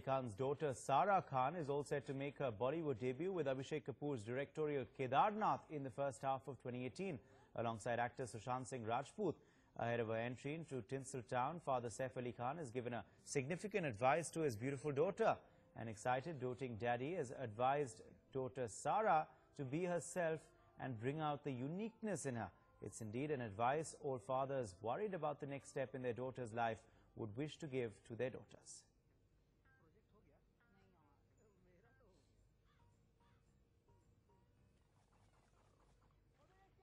Khan's daughter Sara Khan is all set to make her Bollywood debut with Abhishek Kapoor's directorial Kedarnath in the first half of 2018 alongside actor Sushant Singh Rajput. Ahead of her entry into tinsel town, father Saif Ali Khan has given a significant advice to his beautiful daughter. An excited doting daddy has advised daughter Sara to be herself and bring out the uniqueness in her. It's indeed an advice all fathers worried about the next step in their daughter's life would wish to give to their daughters.